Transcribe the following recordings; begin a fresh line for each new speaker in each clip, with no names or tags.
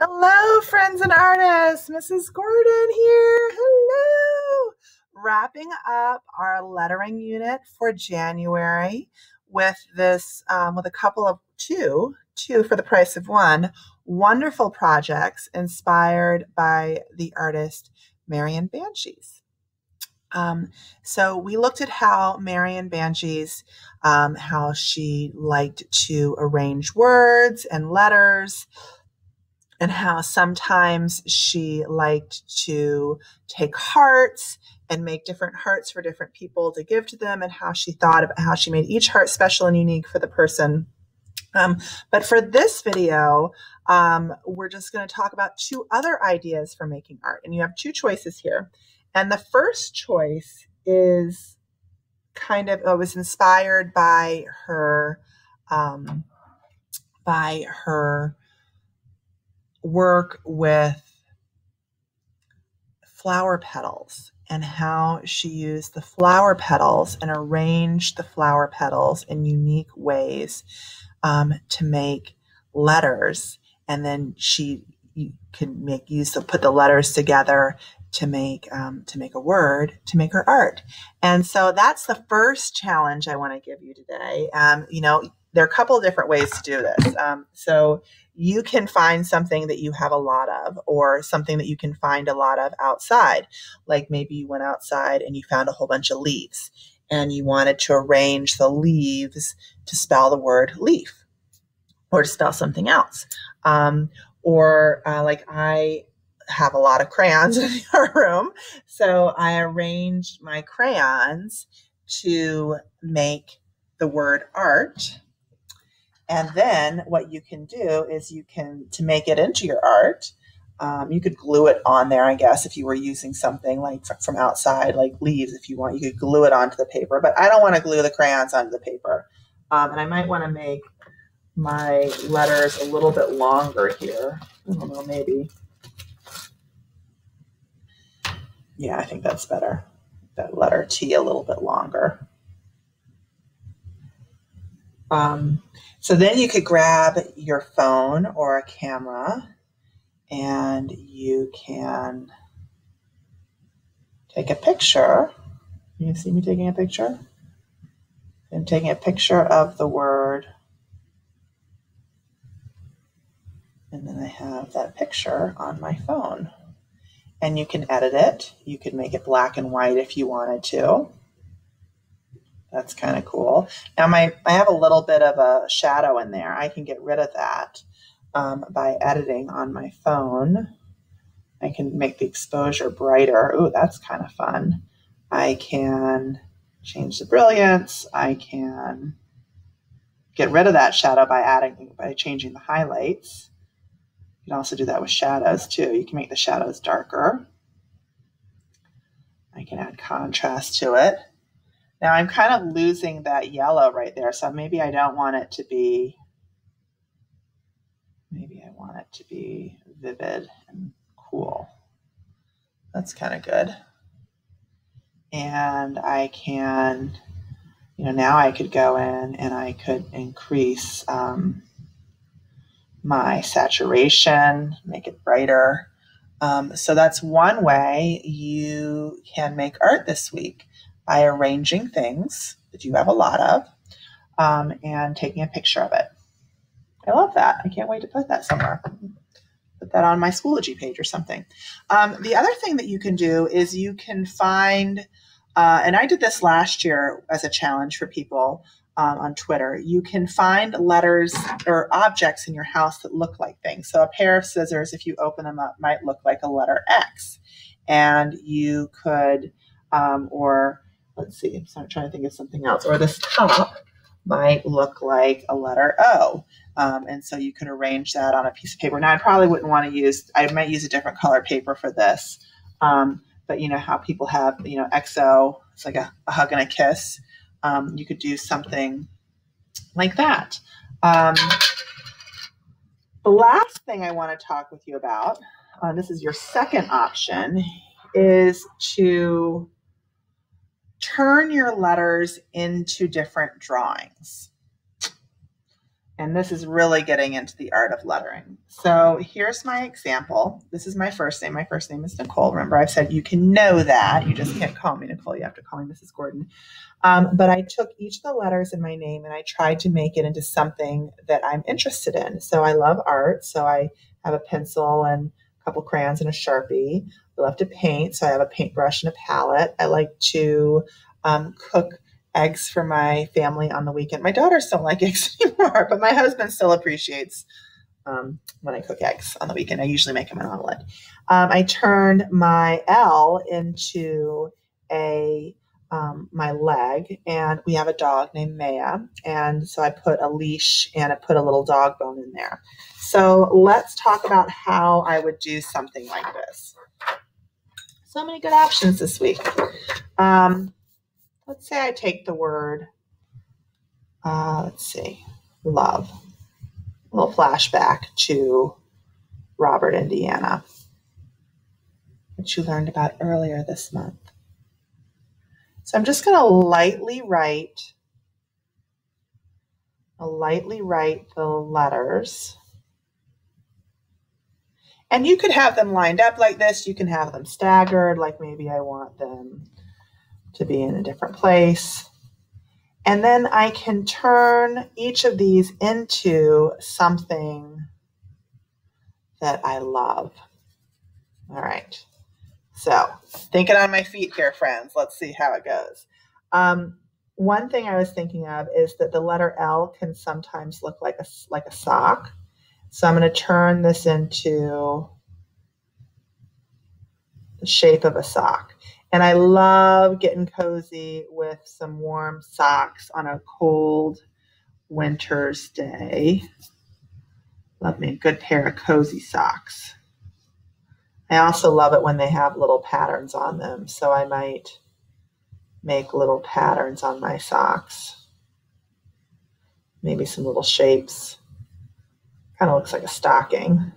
Hello, friends and artists. Mrs. Gordon here. Hello. Wrapping up our lettering unit for January with this, um, with a couple of two, two for the price of one, wonderful projects inspired by the artist Marian Bantjes. Um, so we looked at how Marian Bantjes, um, how she liked to arrange words and letters and how sometimes she liked to take hearts and make different hearts for different people to give to them, and how she thought about how she made each heart special and unique for the person. Um, but for this video, um, we're just going to talk about two other ideas for making art, and you have two choices here. And the first choice is kind of was inspired by her um, by her work with flower petals and how she used the flower petals and arranged the flower petals in unique ways um, to make letters. And then she could make use to put the letters together to make um, to make a word to make her art. And so that's the first challenge I want to give you today. Um, you know, there are a couple of different ways to do this. Um, so you can find something that you have a lot of, or something that you can find a lot of outside. Like maybe you went outside and you found a whole bunch of leaves and you wanted to arrange the leaves to spell the word leaf or to spell something else. Um, or uh, like I have a lot of crayons in your room. So I arranged my crayons to make the word art and then what you can do is you can, to make it into your art, um, you could glue it on there, I guess, if you were using something like from outside, like leaves, if you want, you could glue it onto the paper. But I don't want to glue the crayons onto the paper. Um, and I might want to make my letters a little bit longer here. I don't know, maybe. Yeah, I think that's better. That letter T a little bit longer. Um, so then you could grab your phone or a camera and you can take a picture. You see me taking a picture? I'm taking a picture of the word. And then I have that picture on my phone. And you can edit it. You could make it black and white if you wanted to. That's kind of cool. Now my I have a little bit of a shadow in there. I can get rid of that um, by editing on my phone. I can make the exposure brighter. Ooh, that's kind of fun. I can change the brilliance. I can get rid of that shadow by adding by changing the highlights. You can also do that with shadows too. You can make the shadows darker. I can add contrast to it. Now I'm kind of losing that yellow right there, so maybe I don't want it to be, maybe I want it to be vivid and cool. That's kind of good. And I can, you know, now I could go in and I could increase um, my saturation, make it brighter. Um, so that's one way you can make art this week by arranging things that you have a lot of um, and taking a picture of it. I love that. I can't wait to put that somewhere. Put that on my Schoology page or something. Um, the other thing that you can do is you can find, uh, and I did this last year as a challenge for people um, on Twitter. You can find letters or objects in your house that look like things. So a pair of scissors, if you open them up, might look like a letter X. And you could, um, or let's see, I'm sorry, trying to think of something else. Or this top might look like a letter O. Um, and so you could arrange that on a piece of paper. Now, I probably wouldn't want to use, I might use a different color paper for this. Um, but you know how people have, you know, XO, it's like a, a hug and a kiss. Um, you could do something like that. Um, the last thing I want to talk with you about, uh, this is your second option, is to turn your letters into different drawings. And this is really getting into the art of lettering. So here's my example. This is my first name. My first name is Nicole. Remember, I've said you can know that. You just can't call me Nicole. You have to call me Mrs. Gordon. Um, but I took each of the letters in my name and I tried to make it into something that I'm interested in. So I love art. So I have a pencil and a couple crayons and a Sharpie. I love to paint. So I have a paintbrush and a palette. I like to um, cook eggs for my family on the weekend. My daughters don't like eggs anymore, but my husband still appreciates um, when I cook eggs on the weekend. I usually make them an omelet. Um, I turn my L into a um, my leg, and we have a dog named Maya, and so I put a leash and I put a little dog bone in there. So let's talk about how I would do something like this. So many good options this week. Um, let's say I take the word, uh, let's see, love. A little flashback to Robert, Indiana, which you learned about earlier this month. So I'm just going to lightly write, I'll lightly write the letters. And you could have them lined up like this. You can have them staggered, like maybe I want them to be in a different place. And then I can turn each of these into something that I love. All right. So, thinking on my feet here, friends. Let's see how it goes. Um, one thing I was thinking of is that the letter L can sometimes look like a like a sock. So I'm going to turn this into the shape of a sock. And I love getting cozy with some warm socks on a cold winter's day. Love me a good pair of cozy socks. I also love it when they have little patterns on them. So I might make little patterns on my socks. Maybe some little shapes. Kind of looks like a stocking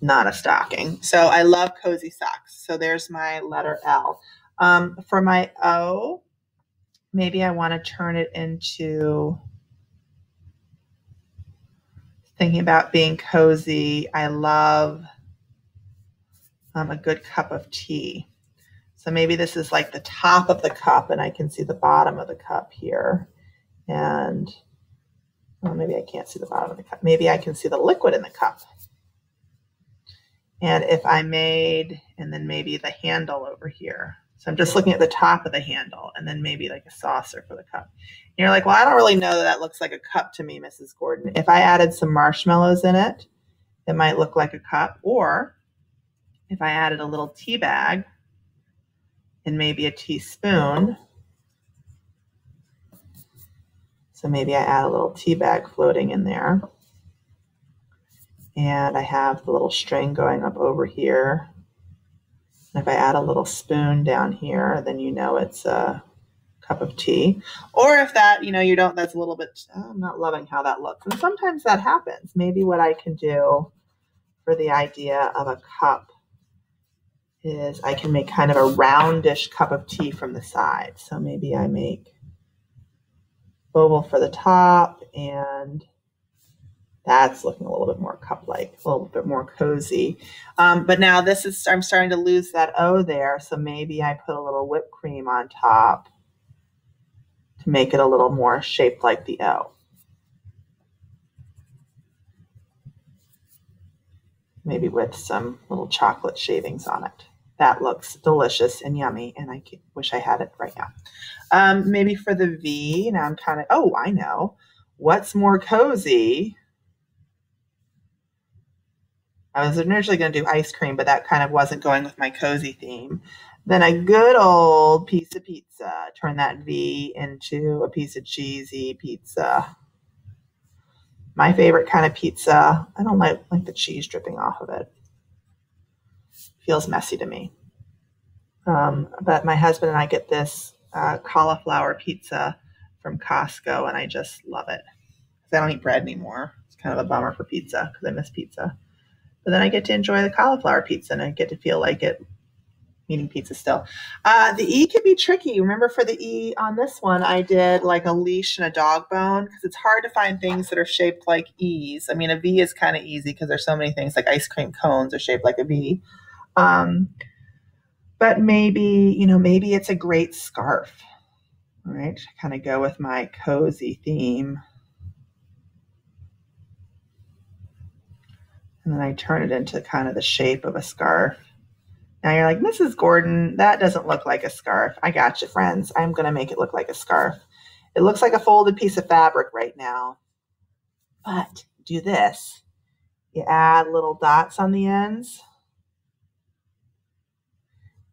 not a stocking. So I love cozy socks. So there's my letter L. Um, for my O, maybe I want to turn it into thinking about being cozy. I love um, a good cup of tea. So maybe this is like the top of the cup and I can see the bottom of the cup here. And maybe I can't see the bottom of the cup. Maybe I can see the liquid in the cup. And if I made, and then maybe the handle over here. So I'm just looking at the top of the handle and then maybe like a saucer for the cup. And you're like, well, I don't really know that that looks like a cup to me, Mrs. Gordon. If I added some marshmallows in it, it might look like a cup. Or if I added a little tea bag and maybe a teaspoon, so maybe I add a little tea bag floating in there and I have the little string going up over here. And if I add a little spoon down here, then you know it's a cup of tea. Or if that, you know, you don't, that's a little bit, oh, I'm not loving how that looks. And sometimes that happens. Maybe what I can do for the idea of a cup is I can make kind of a roundish cup of tea from the side. So maybe I make oval for the top and that's looking a little bit more cup-like, a little bit more cozy. Um, but now this is, I'm starting to lose that O there. So maybe I put a little whipped cream on top to make it a little more shaped like the O. Maybe with some little chocolate shavings on it. That looks delicious and yummy, and I wish I had it right now. Um, maybe for the V, now I'm kind of, oh, I know. What's more cozy I was originally going to do ice cream, but that kind of wasn't going with my cozy theme. Then a good old piece of pizza. Turn that V into a piece of cheesy pizza. My favorite kind of pizza. I don't like, like the cheese dripping off of it. Feels messy to me. Um, but my husband and I get this uh, cauliflower pizza from Costco, and I just love it. Because I don't eat bread anymore. It's kind of a bummer for pizza because I miss pizza. But then I get to enjoy the cauliflower pizza and I get to feel like it eating pizza still. Uh, the E could be tricky. Remember for the E on this one, I did like a leash and a dog bone because it's hard to find things that are shaped like E's. I mean, a V is kind of easy because there's so many things like ice cream cones are shaped like a V. Um, but maybe, you know, maybe it's a great scarf. Right, kind of go with my cozy theme. And then I turn it into kind of the shape of a scarf. Now you're like, Mrs. Gordon, that doesn't look like a scarf. I got you, friends. I'm going to make it look like a scarf. It looks like a folded piece of fabric right now. But do this. You add little dots on the ends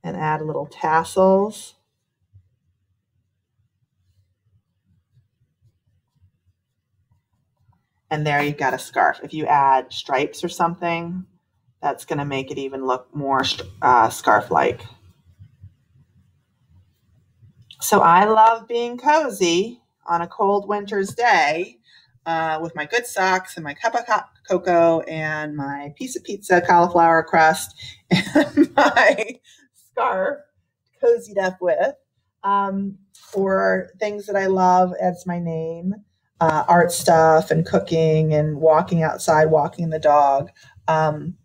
and add little tassels. And there you've got a scarf. If you add stripes or something, that's going to make it even look more uh, scarf-like. So I love being cozy on a cold winter's day uh, with my good socks and my cup of cocoa and my piece of pizza cauliflower crust and my scarf cozied up with. Um, or things that I love as my name, uh, art stuff and cooking and walking outside, walking the dog. Um,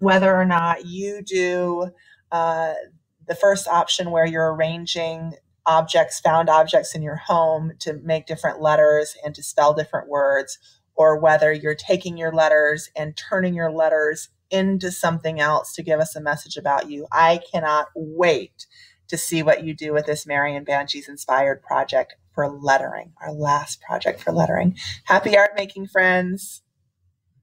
whether or not you do uh, the first option where you're arranging objects, found objects in your home to make different letters and to spell different words, or whether you're taking your letters and turning your letters into something else to give us a message about you. I cannot wait to see what you do with this Marian Bantjes inspired project for lettering, our last project for lettering. Happy art making, friends.